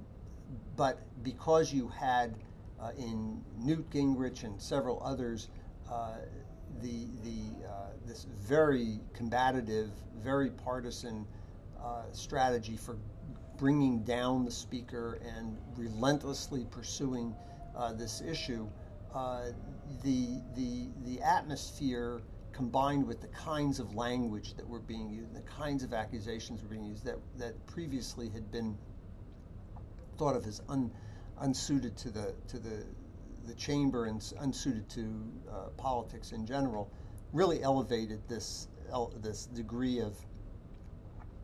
but because you had uh, in Newt Gingrich and several others, uh, the, the, uh, this very combative, very partisan uh, strategy for bringing down the speaker and relentlessly pursuing uh, this issue, uh, the, the, the atmosphere combined with the kinds of language that were being used, the kinds of accusations were being used that, that previously had been thought of as un, unsuited to the to the the chamber and unsuited to uh, politics in general, really elevated this this degree of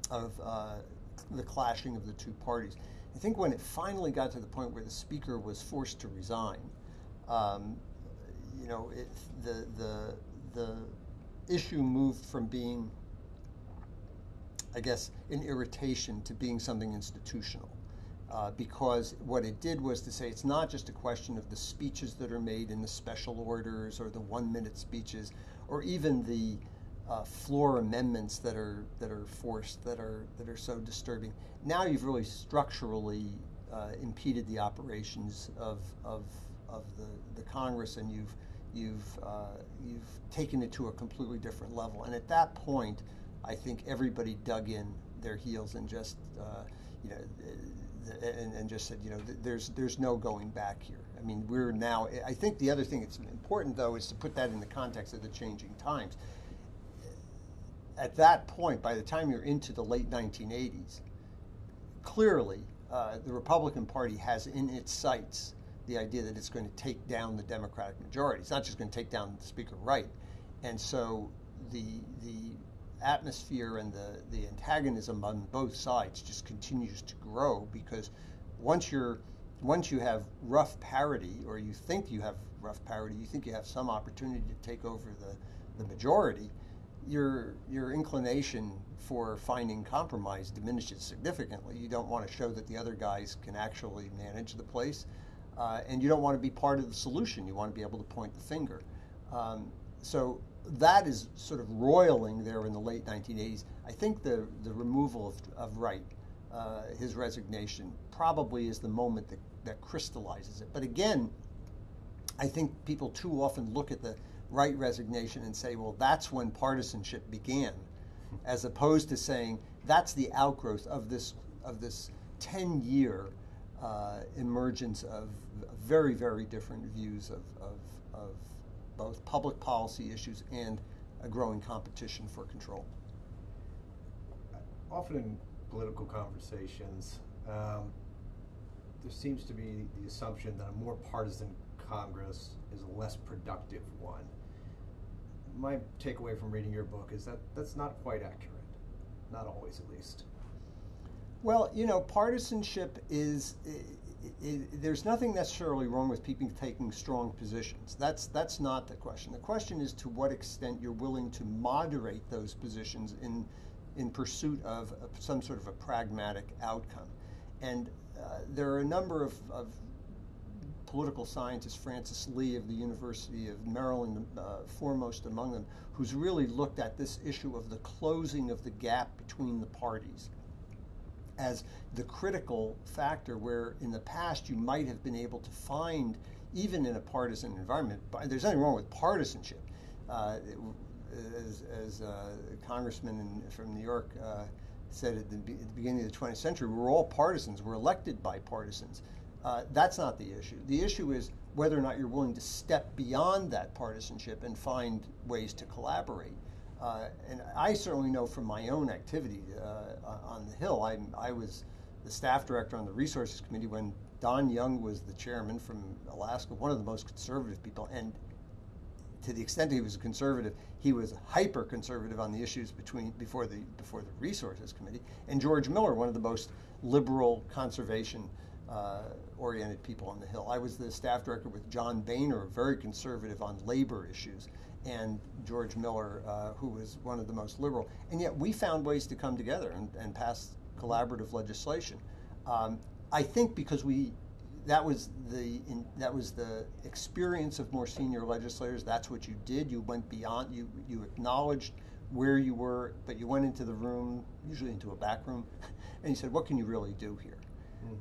of uh, the clashing of the two parties. I think when it finally got to the point where the speaker was forced to resign, um, you know, it, the the the issue moved from being, I guess, an irritation to being something institutional uh, because what it did was to say it's not just a question of the speeches that are made in the special orders or the one minute speeches or even the uh, floor amendments that are that are forced that are that are so disturbing. Now you've really structurally uh, impeded the operations of, of, of the, the Congress, and you've, you've, uh, you've taken it to a completely different level. And at that point, I think everybody dug in their heels and just, uh, you know, and, and, just said, you know, there's there's no going back here. I mean, we're now. I think the other thing that's important, though, is to put that in the context of the changing times. At that point, by the time you're into the late 1980s, clearly uh, the Republican Party has in its sights the idea that it's going to take down the Democratic majority. It's not just going to take down the Speaker Wright, and so the the atmosphere and the, the antagonism on both sides just continues to grow because once you're once you have rough parity or you think you have rough parity, you think you have some opportunity to take over the, the majority, your your inclination for finding compromise diminishes significantly. You don't want to show that the other guys can actually manage the place, uh, and you don't want to be part of the solution. You want to be able to point the finger. Um, so that is sort of roiling there in the late 1980s. I think the, the removal of, of Wright, uh, his resignation, probably is the moment that, that crystallizes it. But again, I think people too often look at the Wright resignation and say, well, that's when partisanship began, as opposed to saying that's the outgrowth of this, of this 10 year uh, emergence of very, very different views of, of, of both public policy issues and a growing competition for control. Often in political conversations, um, there seems to be the assumption that a more partisan Congress is a less productive one. My takeaway from reading your book is that that's not quite accurate, not always at least. Well, you know, partisanship is it, there's nothing necessarily wrong with people taking strong positions. That's that's not the question. The question is to what extent you're willing to moderate those positions in in pursuit of a, some sort of a pragmatic outcome. And uh, there are a number of, of, political scientists, Frances Lee of the University of Maryland, uh, foremost among them, who's really looked at this issue of the closing of the gap between the parties as the critical factor where in the past you might have been able to find, even in a partisan environment, there's nothing wrong with partisanship. Uh, as, as uh, congressman in, from New York uh, said at the, at the, beginning of the 20th century, we're all partisans. We're elected by partisans. Uh, that's not the issue. The issue is whether or not you're willing to step beyond that partisanship and find ways to collaborate. Uh, and I certainly know from my own activity uh, on the Hill, I, I was the staff director on the Resources Committee when Don Young was the chairman from Alaska, one of the most conservative people. And to the extent he was a conservative, he was hyper conservative on the issues between before the before the Resources Committee. And George Miller, one of the most liberal conservation uh, oriented people on the Hill. I was the staff director with John Boehner, very conservative on labor issues and George Miller, uh, who was one of the most liberal. And yet we found ways to come together and, and pass collaborative legislation. Um, I think because we, that was the in, that was the experience of more senior legislators. That's what you did. You went beyond. You you acknowledged where you were, but you went into the room, usually into a back room, and you said, "What can you really do here?"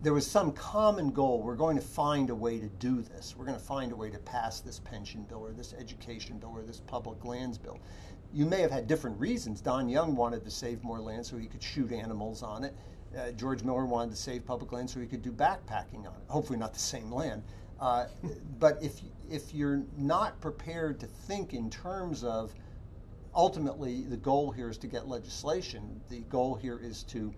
There was some common goal. We're going to find a way to do this. We're going to find a way to pass this pension bill or this education bill or this public lands bill. You may have had different reasons. Don Young wanted to save more land so he could shoot animals on it. Uh, George Miller wanted to save public land so he could do backpacking on it. Hopefully, not the same land. Uh, but if if you're not prepared to think in terms of ultimately the goal here is to get legislation, the goal here is to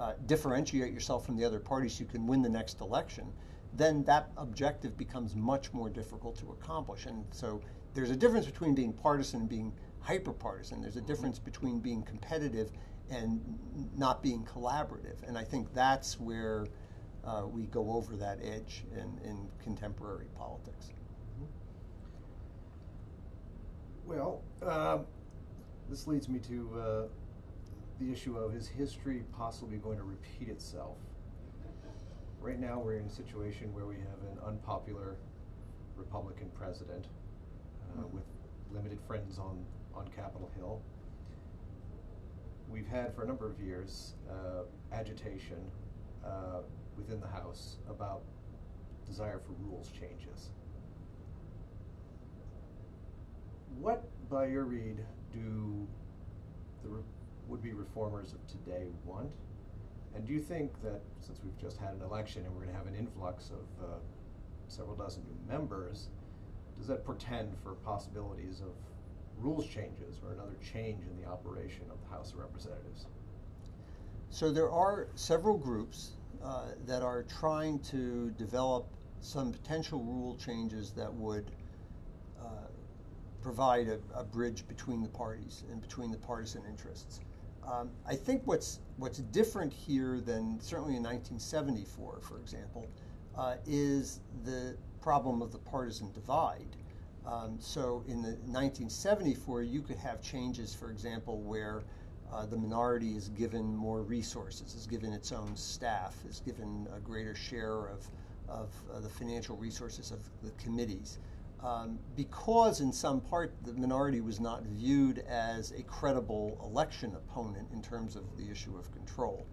uh, differentiate yourself from the other parties so you can win the next election, then that objective becomes much more difficult to accomplish. And so there's a difference between being partisan and being hyper partisan. There's a difference between being competitive and not being collaborative. And I think that's where uh, we go over that edge in, in contemporary politics. Well, uh, this leads me to uh, the issue of is history possibly going to repeat itself? Right now, we're in a situation where we have an unpopular Republican president uh, mm-hmm. with limited friends on, on Capitol Hill. We've had for a number of years uh, agitation uh, within the House about desire for rules changes. What, by your read, do the would-be reformers of today want? And do you think that since we've just had an election and we're going to have an influx of uh, several dozen new members, does that portend for possibilities of rules changes or another change in the operation of the House of Representatives? So there are several groups uh, that are trying to develop some potential rule changes that would uh, provide a, a, bridge between the parties and between the partisan interests. Um, I think what's what's different here than certainly in 1974, for example, uh, is the problem of the partisan divide. Um, so in the 1974, you could have changes, for example, where uh, the minority is given more resources, is given its own staff, is given a greater share of, of uh, the financial resources of the committees. Um, because in some part the minority was not viewed as a credible election opponent in terms of the issue of control.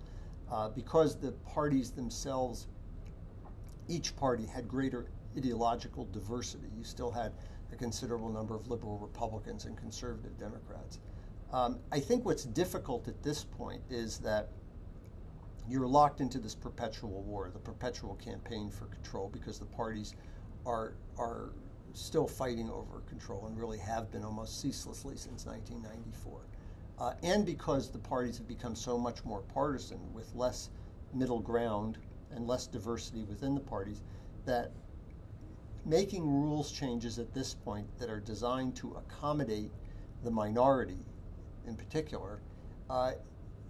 Uh, because the parties themselves, each party had greater ideological diversity. You still had a considerable number of liberal Republicans and conservative Democrats. Um, I think what's difficult at this point is that you're locked into this perpetual war, the perpetual campaign for control, because the parties are are still fighting over control and really have been almost ceaselessly since 1994. Uh, and because the parties have become so much more partisan with less middle ground and less diversity within the parties, that making rules changes at this point that are designed to accommodate the minority in particular uh,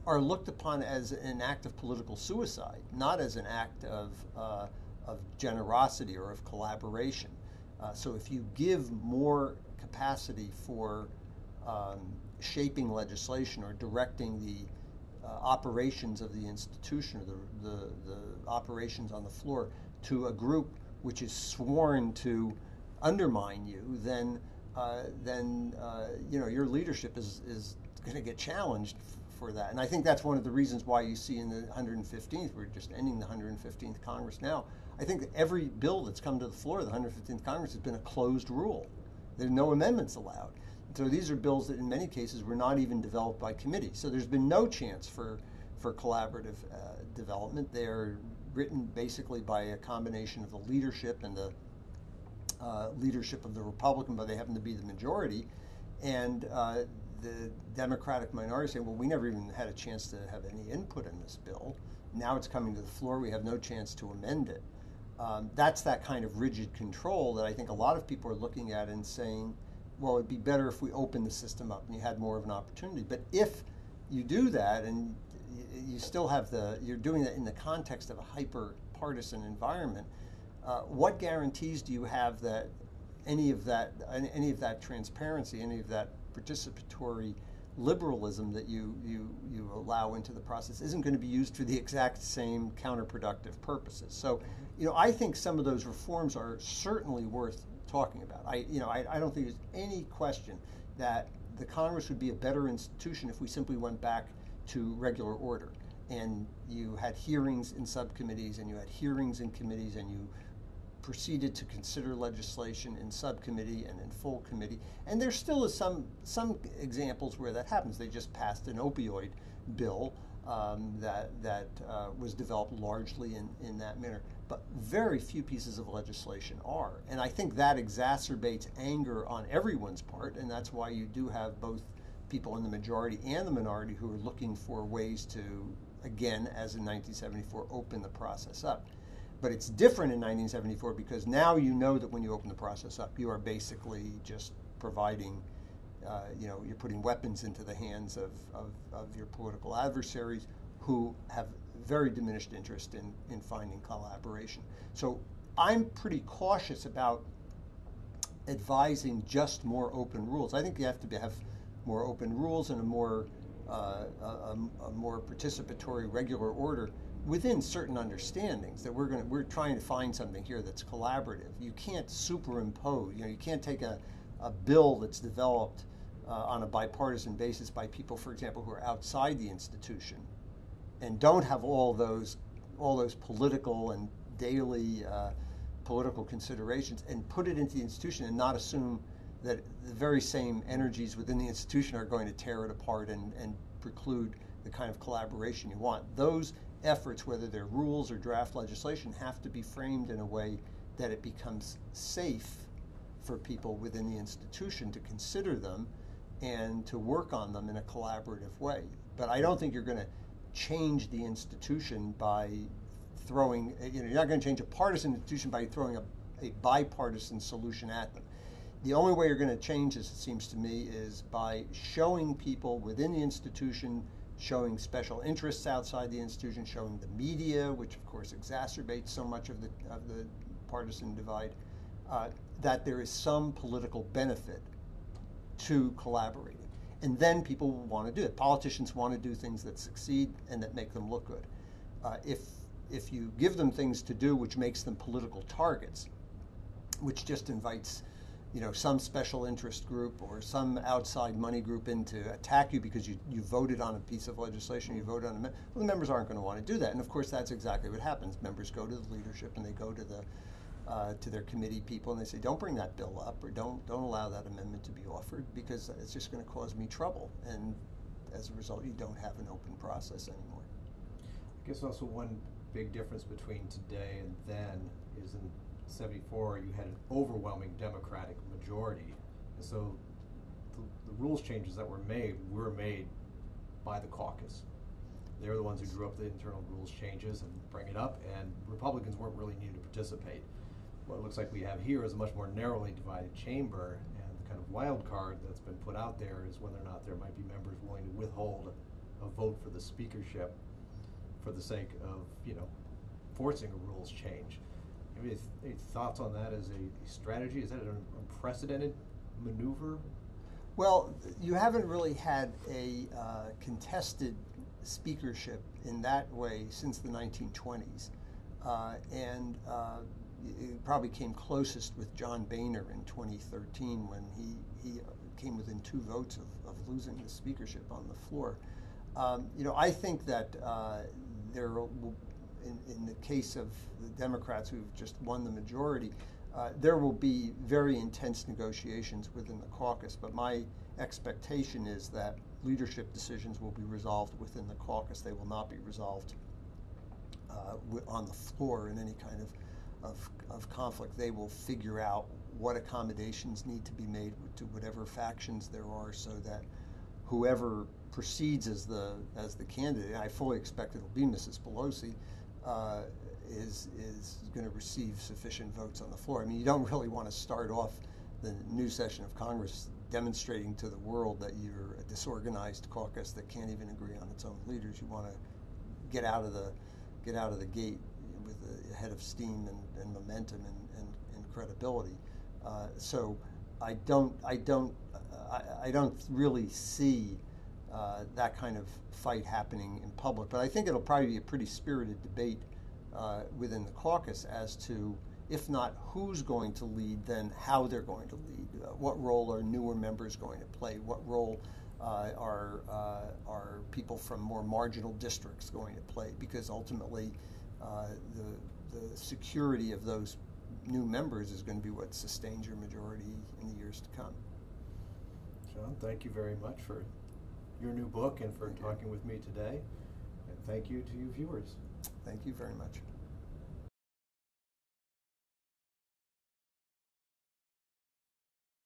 are looked upon as an act of political suicide, not as an act of, uh, of generosity or of collaboration. Uh, so if you give more capacity for um, shaping legislation or directing the uh, operations of the institution or the, the, the, operations on the floor to a group which is sworn to undermine you, then uh, then uh, you know your leadership is is going to get challenged for that. And I think that's one of the reasons why you see in the 115th, we're just ending the 115th Congress now. I think that every bill that's come to the floor of the 115th Congress has been a closed rule. There are no amendments allowed. So these are bills that, in many cases, were not even developed by committee. So there's been no chance for for collaborative uh, development. They are written basically by a combination of the leadership and the uh, leadership of the Republican, but they happen to be the majority. And uh, the Democratic minority saying, well, we never even had a chance to have any input in this bill. Now it's coming to the floor. We have no chance to amend it. Um, that's that kind of rigid control that I think a lot of people are looking at and saying, well, it'd be better if we opened the system up and you had more of an opportunity. But if you do that and you still have the, you're doing that in the context of a hyper partisan environment, uh, what guarantees do you have that any of that, any of that transparency, any of that participatory liberalism that you, you, you allow into the process isn't going to be used for the exact same counterproductive purposes. So, you know, I think some of those reforms are certainly worth talking about. I, you know, I, I don't think there's any question that the Congress would be a better institution if we simply went back to regular order and you had hearings in subcommittees and you had hearings in committees and you proceeded to consider legislation in subcommittee and in full committee. And there still is some some examples where that happens. They just passed an opioid bill um, that that uh, was developed largely in, in that manner. But very few pieces of legislation are. And I think that exacerbates anger on everyone's part, and that's why you do have both people in the majority and the minority who are looking for ways to, again, as in 1974, open the process up. But it's different in 1974 because now you know that when you open the process up, you are basically just providing, uh, you know, you're putting weapons into the hands of, of, of, your political adversaries who have very diminished interest in, in finding collaboration. So I'm pretty cautious about advising just more open rules. I think you have to have more open rules and a more uh, a, a, more participatory regular order within certain understandings that we're going to, we're trying to find something here that's collaborative. You can't superimpose, you know, you can't take a, a bill that's developed uh, on a bipartisan basis by people, for example, who are outside the institution and don't have all those all those political and daily uh, political considerations and put it into the institution and not assume that the very same energies within the institution are going to tear it apart and, and preclude the kind of collaboration you want. Those efforts, whether they're rules or draft legislation, have to be framed in a way that it becomes safe for people within the institution to consider them and to work on them in a collaborative way. But I don't think you're going to change the institution by throwing, you know, you're not going to change a partisan institution by throwing a, a bipartisan solution at them. The only way you're going to change this, it seems to me, is by showing people within the institution, showing special interests outside the institution, showing the media, which of course exacerbates so much of the, of the partisan divide, uh, that there is some political benefit to collaborating. And then people will want to do it. Politicians want to do things that succeed and that make them look good. Uh, if, if you give them things to do which makes them political targets, which just invites you know, some special interest group or some outside money group in to attack you because you, you voted on a piece of legislation, you voted on a, well, the members aren't going to want to do that. And of course, that's exactly what happens. Members go to the leadership and they go to the uh, to their committee people and they say, don't bring that bill up or don't don't allow that amendment to be offered because it's just going to cause me trouble. And as a result, you don't have an open process anymore. I guess also one big difference between today and then is in 74 you had an overwhelming Democratic majority, and so the, the rules changes that were made were made by the caucus. They're the ones who drew up the internal rules changes and bring it up, and Republicans weren't really needed to participate what it looks like we have here is a much more narrowly divided chamber, and the kind of wild card that's been put out there is whether or not there might be members willing to withhold a vote for the speakership for the sake of, you know, forcing a rules change. Any, thoughts on that as a strategy? Is that an unprecedented maneuver? Well, you haven't really had a uh, contested speakership in that way since the 1920s. Uh, and uh, it probably came closest with John Boehner in 2013 when he, he came within two votes of, of losing the speakership on the floor. Um, you know, I think that uh, there will, in, in, the case of the Democrats who've just won the majority, uh, there will be very intense negotiations within the caucus. But my expectation is that leadership decisions will be resolved within the caucus. They will not be resolved uh, on the floor in any kind of of, of conflict, they will figure out what accommodations need to be made to whatever factions there are so that whoever proceeds as the as the candidate, I fully expect it'll be Mrs. Pelosi, uh, is is going to receive sufficient votes on the floor. I mean, you don't really want to start off the new session of Congress demonstrating to the world that you're a disorganized caucus that can't even agree on its own leaders. You want to get out of the get out of the gate with a head of steam and, and momentum and, and, and credibility. Uh, so I don't, I don't, I, I, don't really see uh, that kind of fight happening in public. But I think it'll probably be a pretty spirited debate uh, within the caucus as to, if not who's going to lead, then how they're going to lead. Uh, what role are newer members going to play? What role uh, are are people from more marginal districts going to play? Because ultimately, uh, the, the security of those new members is going to be what sustains your majority in the years to come. John, thank you very much for your new book and for talking with me today. And thank you to you viewers. Thank you very much.